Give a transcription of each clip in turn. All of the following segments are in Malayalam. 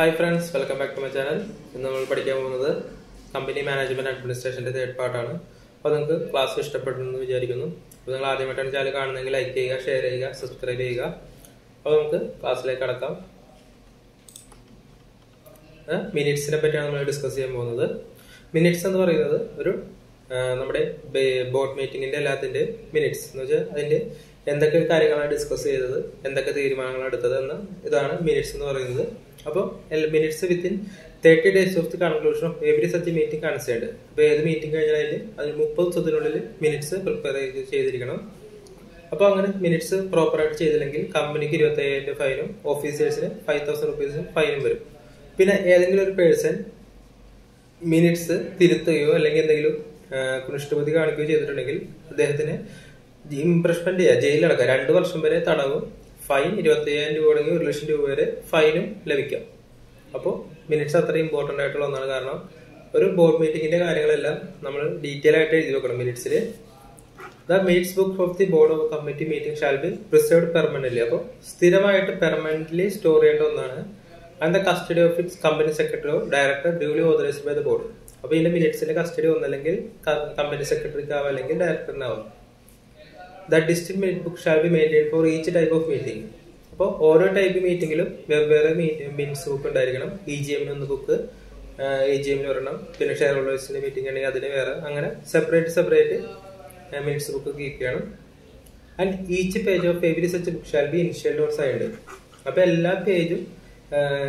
Hi friends welcome back to my channel ഇന്ന് നമ്മൾ പഠിക്കാൻ പോകുന്നത് കമ്പനി മാനേജ്മെന്റ് അഡ്മിനിസ്ട്രേഷന്റെ തേർഡ് പാർട്ടാണ് അപ്പോൾ നിങ്ങൾക്ക് ക്ലാസ് ഇഷ്ടപ്പെട്ടെന്ന് വിചാരിക്കുന്നു. അപ്പോൾ നിങ്ങൾ ആദ്യമായിട്ടാണ് ചാനൽ കാണുന്നതെങ്കിൽ ലൈക്ക് ചെയ്യുക ഷെയർ ചെയ്യുക സബ്സ്ക്രൈബ് ചെയ്യുക. അപ്പോൾ നമുക്ക് ക്ലാസ്സിലേക്ക് കടക്കാം. മിനിറ്റ്സിനെ പറ്റിയാണ് നമ്മൾ ഡിസ്കസ് ചെയ്യാൻ പോകുന്നത്. മിനിറ്റ്സ് എന്ന് പറയുന്നത് ഒരു നമ്മുടെ ബോർഡ് മീറ്റിങ്ങിന്റെ എല്ലാത്തിന്റെ മിനിറ്റ്സ് എന്ന് വെച്ചാൽ അതിന്റെ എന്തൊക്കെ കാര്യങ്ങളാണ് ഡിസ്കസ് ചെയ്തത്? എന്തൊക്കെ തീരുമാനങ്ങൾ എടുത്തത് എന്ന് ഇതാണ് മിനിറ്റ്സ് എന്ന് പറയുന്നത്. അപ്പോൾ minutes within thirty days of the conclusion of every such meeting concerned അപ്പോൾ ഏത് മീറ്റിംഗ് കഴിഞ്ഞാലും അതിന് മുപ്പത് ദിവസത്തിനുള്ളിൽ മിനിറ്റ്സ് പ്രിപ്പയർ ചെയ്തിരിക്കണം. അപ്പോൾ അങ്ങനെ മിനിറ്റ്സ് പ്രോപ്പറായിട്ട് ചെയ്തില്ലെങ്കിൽ കമ്പനിക്ക് ഇരുപത്തയ്യായിരം രൂപ ഫൈനും ഓഫീസേഴ്സിന് ഫൈവ് തൗസൻഡ് റുപ്പീസും ഫൈനും വരും. പിന്നെ ഏതെങ്കിലും ഒരു പേഴ്സൺ മിനിറ്റ്സ് തിരുത്തുകയോ അല്ലെങ്കിൽ എന്തെങ്കിലും കുനിഷ്ഠബുദ്ധി കാണിക്കുകയോ ചെയ്തിട്ടുണ്ടെങ്കിൽ അദ്ദേഹത്തിന് ഇംപ്രഷ്മെന്റ് ചെയ്യുക ജയിലടക്കാം രണ്ടു വർഷം വരെ തടവും ഫൈൻ ഇരുപത്തി അയ്യായിരം രൂപ തുടങ്ങി ഒരു ലക്ഷം രൂപ വരെ ഫൈനും ലഭിക്കാം. അപ്പോൾ മിനിറ്റ്സ് അത്ര ഇമ്പോർട്ടന്റ് ആയിട്ടുള്ള ഒന്നാണ്. കാരണം ഒരു ബോർഡ് മീറ്റിങ്ങിന്റെ കാര്യങ്ങളെല്ലാം നമ്മൾ ഡീറ്റെയിൽ ആയിട്ട് എഴുതി വെക്കണം മിനിറ്റ്സിൽ the minutes book of the board of committee meeting shall be preserve permanently അപ്പോൾ സ്ഥിരമായിട്ട് പെർമനന്റ്ലി സ്റ്റോർ ചെയ്യേണ്ട ഒന്നാണ്. And the custody of its company secretary director duly authorised by the board അപ്പോൾ ഇതിന്റെ മിനിറ്റ്സിന്റെ കസ്റ്റഡി ഒന്നല്ലെങ്കിൽ കമ്പനി സെക്രട്ടറിക്കാവും അല്ലെങ്കിൽ ഡയറക്ടറിനാവാം the distinct main book shall be maintain for each type of meeting അപ്പോൾ ഓരോ ടൈപ്പ് മീറ്റിങ്ങിലും വെവ്വേറെ മീൻസ് ബുക്ക് ഉണ്ടായിരിക്കണം. ഇ ജി എമ്മിന് ഒന്ന് ബുക്ക് ഇ ജി എമ്മിന് ഒരെണ്ണം. പിന്നെ ഷെയർ ഹോൾഡേഴ്സിന്റെ മീറ്റിംഗ് ആണെങ്കിൽ അതിന് വേറെ. അങ്ങനെ separate separate minutes book keep ചെയ്യണം and each page of every such book shall be initial or signed അപ്പോൾ എല്ലാ പേജും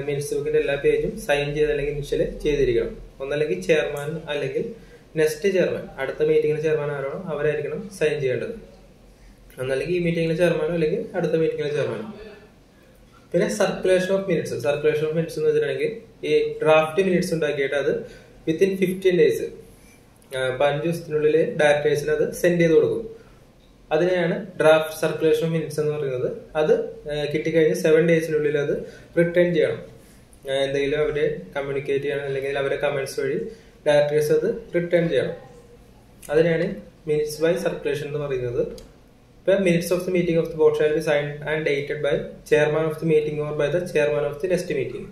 മീൻസ് ബുക്കിന്റെ എല്ലാ പേജും സൈൻ ചെയ്ത് അല്ലെങ്കിൽ ഇനിഷ്യൽ ചെയ്തിരിക്കണം. ഒന്നല്ലെങ്കിൽ ചെയർമാൻ അല്ലെങ്കിൽ നെക്സ്റ്റ് ചെയർമാൻ അടുത്ത മീറ്റിംഗിൽ ചെയർമാൻ ആരാണോ അവരായിരിക്കണം സൈൻ ചെയ്യേണ്ടത്. ഒന്നല്ലെങ്കിൽ ഈ മീറ്റിംഗിലെ ചെയർമാനോ അല്ലെങ്കിൽ അടുത്ത മീറ്റിംഗിലെ ചെയർമാനോ പിന്നെ circulation of minutes circulation of minutes എന്ന് വെച്ചിട്ടുണ്ടെങ്കിൽ ഈ ഡ്രാഫ്റ്റ് മിനിറ്റ്സ് ഉണ്ടാക്കിയിട്ട് അത് വിത്തിൻ ഫിഫ്റ്റീൻ ഡേയ്സ് പതിനഞ്ച് ദിവസത്തിനുള്ളിൽ ഡയറക്ടേഴ്സിന് അത് സെൻഡ് ചെയ്ത് കൊടുക്കും. അതിനെയാണ് ഡ്രാഫ്റ്റ് സർക്കുലേഷൻ ഓഫ് മിനിറ്റ്സ് എന്ന് പറയുന്നത്. അത് കിട്ടിക്കഴിഞ്ഞ് സെവൻ ഡേയ്സിനുള്ളിൽ അത് റിട്ടേൺ ചെയ്യണം. എന്തെങ്കിലും അവരെ കമ്മ്യൂണിക്കേറ്റ് ചെയ്യണം അല്ലെങ്കിൽ അവരെ കമൻസ് വഴി ഡയറക്ടേഴ്സ് അത് റിട്ടേൺ ചെയ്യണം. അതിനെയാണ് മിനിറ്റ്സ് ബൈ സർക്കുലേഷൻ എന്ന് പറയുന്നത്. ഇപ്പൊ minutes of the meeting of the board shall be signed and dated by chairman of the meeting or by the chairman of the next meeting.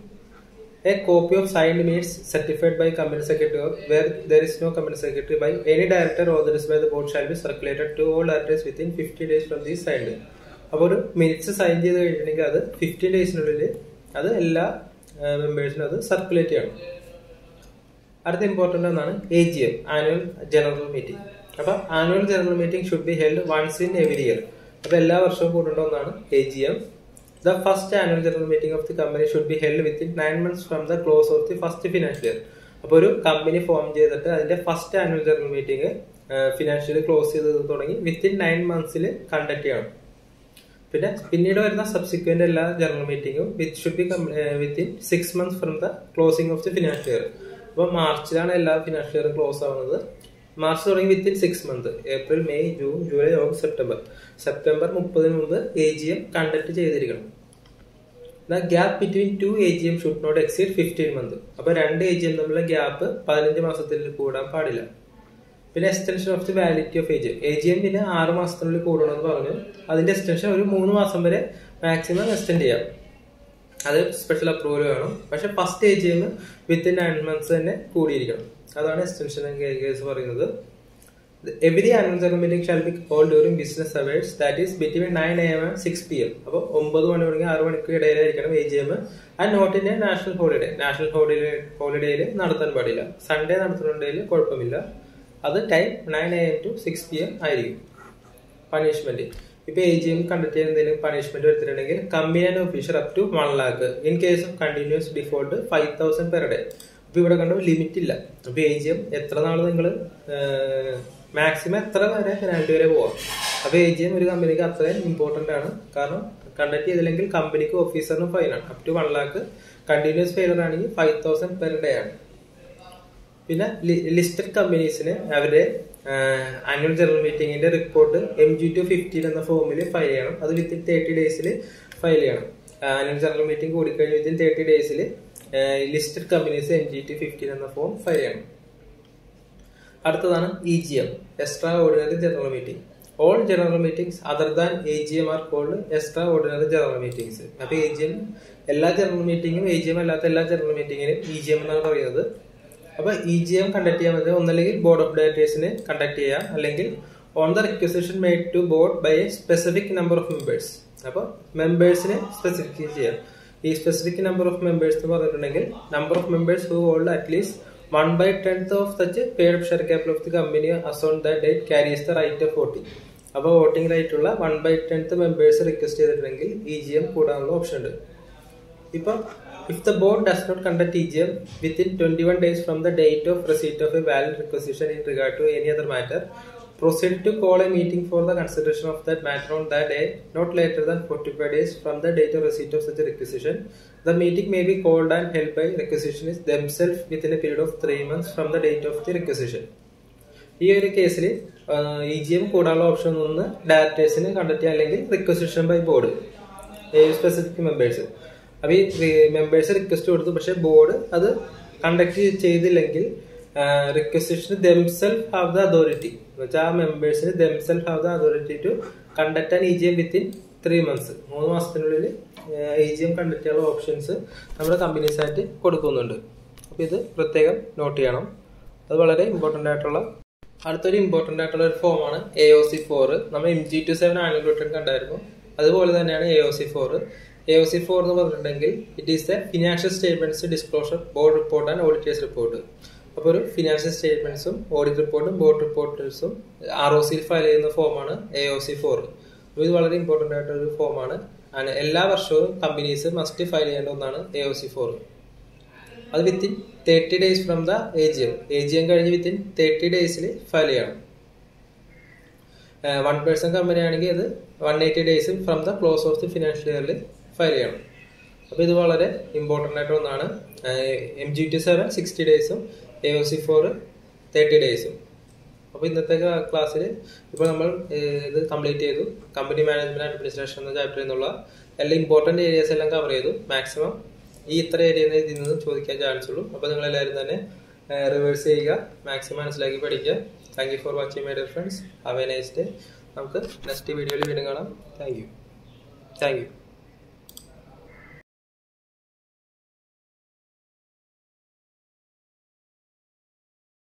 A copy of signed minutes certified by company secretary where there is no company secretary by any director authorized by the board shall be circulated to all directors within 50 days from this signed. അപ്പോൾ ഒരു മിനിറ്റ്സ് സൈൻ ചെയ്ത് കഴിഞ്ഞിട്ടുണ്ടെങ്കിൽ അത് ഫിഫ്റ്റീൻ ഡേയ്സിനുള്ളിൽ അത് എല്ലാ മെമ്പേഴ്സിനും അത് സർക്കുലേറ്റ് ചെയ്യണം അടുത്ത ഇമ്പോർട്ടന്റ് ഒന്നാണ് A G M annual general meeting അപ്പൊ annual general meeting should be held once in every year അപ്പൊ എല്ലാ വർഷവും കൂടേണ്ട ഒന്നാണ് A G M the first annual general meeting of the company should be held within nine months from the close of the first financial year അപ്പോൾ ഒരു കമ്പനി ഫോം ചെയ്തിട്ട് അതിന്റെ first annual general meeting financial close ചെയ്ത് തുടങ്ങി വിത്തിൻ നയൻ മന്ത്സിൽ കണ്ടക്ട് ചെയ്യണം. പിന്നെ പിന്നീട് വരുന്ന സബ്സിക്വന്റ് എല്ലാ general മീറ്റിംഗും with should be within six months from the closing of the financial year അപ്പോൾ മാർച്ചിലാണ് എല്ലാ ഫിനാൻഷ്യൽ ഇയറും ക്ലോസ് ആവുന്നത്. മാർച്ച് തുടങ്ങി within six month April May June July August September. September മുപ്പതിന് മുമ്പ് എ ജി എം കണ്ടക്ട് ചെയ്തിരിക്കണം. The gap between two A G M should not exceed fifteen month അപ്പോൾ രണ്ട് എ ജി എം തമ്മിലുള്ള ഗ്യാപ്പ് പതിനഞ്ച് മാസത്തിൽ കൂടാൻ പാടില്ല. പിന്നെ extension of the validity of A G M A G M പിന്നെ ആറ് മാസത്തിനുള്ളിൽ കൂടണമെന്ന് പറഞ്ഞു. അതിന്റെ എക്സ്റ്റൻഷൻ ഒരു മൂന്ന് മാസം വരെ മാക്സിമം എക്സ്റ്റെൻഡ് ചെയ്യാം. അത് സ്പെഷ്യൽ അപ്രൂവൽ വേണം. പക്ഷെ ഫസ്റ്റ് ഏജ് ചെയ്യുന്ന വിത്തിൻ നയൻ മന്ത്സ് തന്നെ കൂടിയിരിക്കണം. അതാണ് എക്സ്റ്റൻഷൻ കേസ് പറയുന്നത്. Every general meeting shall be all during business hours that is between nine A M six P M അപ്പോൾ ഒമ്പത് മണി തുടങ്ങി ആറ് മണിക്ക് ഇടയിലായിരിക്കണം A G M and not a national holiday national holiday ഹോളിഡേയിൽ നടത്താൻ പാടില്ല. സൺഡേ നടത്തുന്നുണ്ടെങ്കിൽ കുഴപ്പമില്ല. അത് time nine A M to six P M ആയിരിക്കും. പണിഷ്മെന്റ് ഇപ്പൊ എ ജി എം ചെയ്യുന്ന എന്തെങ്കിലും പണിഷ്മെന്റ് എടുത്തിട്ടുണ്ടെങ്കിൽ company and officer up to one lakh in case of continuous default five thousand per day അപ്പൊ ഇവിടെ കണ്ടു ലിമിറ്റ് ഇല്ല. അപ്പൊ എ ജി എം എത്ര നാൾ നിങ്ങൾ മാക്സിമം എത്ര വരെ പെനാൽറ്റി വരെ പോവാം. അപ്പൊ എ ജി എം ഒരു കമ്പനിക്ക് അത്രയും ഇമ്പോർട്ടന്റ് ആണ്. കാരണം കണ്ടക്ട് ചെയ്തില്ലെങ്കിൽ കമ്പനിക്ക് ഓഫീസറിനും ഫൈനാണ് up to one lakh continuous failure ആണെങ്കിൽ ഫൈവ് തൗസൻഡ് പെർ ഡേ ആണ്. പിന്നെ ലിസ്റ്റഡ് കമ്പനീസിന് അവരുടെ annual general മീറ്റിംഗിന്റെ report M G T fifteen എന്ന ഫോമിൽ ഫയൽ ചെയ്യണം. അത് വിത്തിൻ തേർട്ടി ഡേയ്സിൽ ഫയൽ ചെയ്യണം. ആനുവൽ ജനറൽ മീറ്റിംഗ് കൂടിക്കഴിഞ്ഞ് വിത്തിൻ തേർട്ടി ഡേയ്സിൽ listed companies M G T fifteen എന്ന ഫോം ഫയൽ ചെയ്യണം. അടുത്തതാണ് E G M extraordinary general meeting all general meetings other than A G M are called extraordinary general meetings അപ്പോൾ എ ജി എം എല്ലാ ജനറൽ മീറ്റിംഗും എ ജി എം അല്ലാത്ത എല്ലാ ജനറൽ മീറ്റിംഗിനും ഇ ജി എം എന്നാണ് പറയുന്നത്. അപ്പൊ ഇ ജി എം കണ്ടക്ട് ചെയ്യാൻ പറ്റും ഒന്നല്ലെങ്കിൽ ബോർഡ് ഓഫ് ഡയറക്ടേഴ്സിന് കണ്ടക്ട് ചെയ്യാം. അല്ലെങ്കിൽ on the requisition made to board by a specific number of members അപ്പൊ മെമ്പേഴ്സിനെ സ്പെസിഫിക് ചെയ്യാം. ഈ സ്പെസിഫിക് നമ്പർ ഓഫ് മെമ്പേഴ്സ് എന്ന് പറഞ്ഞിട്ടുണ്ടെങ്കിൽ number of members who hold at least one by tenth of such paid of share capital of the company as on the date carries the right of voting അപ്പോൾ വോട്ടിംഗ് റൈറ്റ് ഉള്ള one by tenth members request ചെയ്തിട്ടുണ്ടെങ്കിൽ ഇ ജി എം കൂടാനുള്ള ഓപ്ഷൻ ഉണ്ട്. ഇപ്പൊ does not conduct E G M within twenty one days from the date of receipt of a valid requisition in regard to any other matter proceed to call a meeting for the consideration of that matter on that day, not later than 45 days from the date of receipt of such a requisition. The meeting may be called and held by requisitionists themselves within a period of 3 months from the date of the requisition. ഈ ഒരു കേസിൽ ഇ ജി എം കൂടാനുള്ള ഓപ്ഷൻ ഒന്ന് ഡയറക്ടേഴ്സിന് ചെയ്യാൻ അല്ലെങ്കിൽ requisition by board specific members അപ്പൊ ഈ മെമ്പേഴ്സ് റിക്വസ്റ്റ് കൊടുത്തു. പക്ഷെ ബോർഡ് അത് കണ്ടക്ട് ചെയ്തില്ലെങ്കിൽ requisition themselves have the authority വെച്ചാൽ ആ മെമ്പേഴ്സിന് themselves have the authority to conduct an E G M within three months മൂന്ന് മാസത്തിനുള്ളിൽ ഇ ജി എം കണ്ടക്ട് ചെയ്യാനുള്ള ഓപ്ഷൻസ് നമ്മുടെ കമ്പനീസ് ആയിട്ട് കൊടുക്കുന്നുണ്ട്. അപ്പോൾ ഇത് പ്രത്യേകം നോട്ട് ചെയ്യണം. അത് വളരെ ഇമ്പോർട്ടന്റ് ആയിട്ടുള്ള അടുത്തൊരു ഇമ്പോർട്ടന്റ് ആയിട്ടുള്ള ഒരു ഫോമാണ് എ ഒ സി ഫോർ നമ്മൾ M G T seven annual return കണ്ടായിരുന്നു. അതുപോലെ തന്നെയാണ് A O C four A O C four എന്ന് പറഞ്ഞിട്ടുണ്ടെങ്കിൽ it is the financial statements disclosure board report and auditors report അപ്പോൾ ഒരു ഫിനാൻഷ്യൽ സ്റ്റേറ്റ്മെന്റ്സും ഓഡിറ്റ് റിപ്പോർട്ടും ബോർഡ് റിപ്പോർട്ടേഴ്സും ആർ ഒ സിയിൽ ഫയൽ ചെയ്യുന്ന ഫോമാണ് എ ഒ സി ഫോർ അപ്പോൾ ഇത് വളരെ ഇമ്പോർട്ടന്റ് ആയിട്ടൊരു ഫോമാണ് എല്ലാ വർഷവും കമ്പനീസ് മസ്റ്റ് ഫയൽ ചെയ്യേണ്ട ഒന്നാണ് എ ഒ സി ഫോർ അത് within thirty days from the A G M A G M കഴിഞ്ഞ് വിത്തിൻ തേർട്ടി ഡേയ്സിൽ ഫയൽ ചെയ്യണം. വൺ പേഴ്സൺ കമ്പനി ആണെങ്കിൽ അത് one eighty days from the close of the financial ഇയറിൽ ഫയൽ ചെയ്യണം. അപ്പോൾ ഇത് വളരെ ഇമ്പോർട്ടന്റ് ആയിട്ട് ഒന്നാണ്. M G T seven sixty ഡേയ്സും A O C four thirty ഡേയ്സും അപ്പോൾ ഇന്നത്തെ ക്ലാസ്സിൽ ഇപ്പോൾ നമ്മൾ ഇത് കംപ്ലീറ്റ് ചെയ്തു. കമ്പനി മാനേജ്മെന്റ് അഡ്മിനിസ്ട്രേഷൻ എന്ന ചാപ്റ്ററിൽ നിന്നുള്ള എല്ലാ ഇമ്പോർട്ടന്റ് ഏരിയാസ് എല്ലാം കവർ ചെയ്തു. മാക്സിമം ഈ ഇത്ര ഏരിയ ഇതിൽ നിന്ന് ചോദിക്കാൻ ചാൻസ് ഉള്ളൂ. അപ്പോൾ നിങ്ങൾ എല്ലാവരും തന്നെ റിവേഴ്സ് ചെയ്യുക. മാക്സിമം മനസ്സിലാക്കി പഠിക്കുക. Thank you for watching my dear friends have a nice day നമുക്ക് നെക്സ്റ്റ് വീഡിയോയിൽ വീണ്ടും കാണാം. Thank you thank you